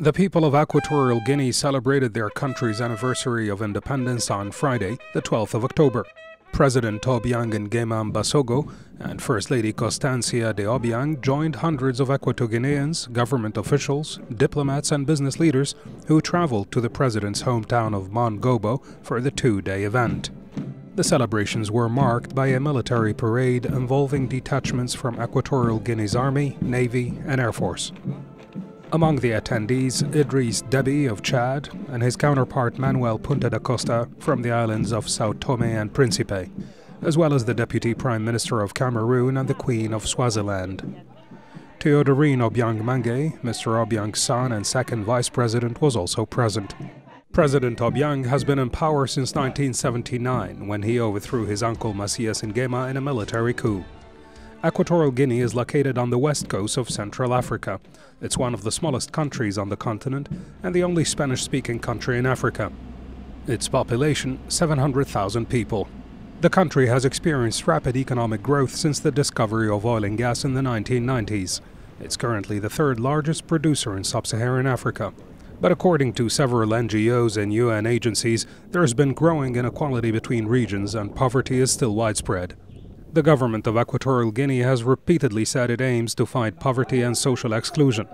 The people of Equatorial Guinea celebrated their country's anniversary of independence on Friday, the 12th of October. President Obiang Nguema Mbasogo and First Lady Constancia de Obiang joined hundreds of Equatoguineans, government officials, diplomats, and business leaders who traveled to the president's hometown of Mongobo for the two day event. The celebrations were marked by a military parade involving detachments from Equatorial Guinea's Army, Navy, and Air Force. Among the attendees, Idris Deby of Chad and his counterpart Manuel Pinto da Costa from the islands of Sao Tome and Principe, as well as the Deputy Prime Minister of Cameroon and the Queen of Swaziland. Theodorine Obiang Mangue, Mr. Obiang's son and second Vice President, was also present. President Obiang has been in power since 1979 when he overthrew his uncle Macias Nguema in a military coup. Equatorial Guinea is located on the west coast of Central Africa. It's one of the smallest countries on the continent and the only Spanish speaking country in Africa. Its population 700,000 people. The country has experienced rapid economic growth since the discovery of oil and gas in the 1990s. It's currently the third largest producer in sub Saharan Africa. But according to several NGOs and UN agencies, there has been growing inequality between regions and poverty is still widespread. The government of Equatorial Guinea has repeatedly said it aims to fight poverty and social exclusion.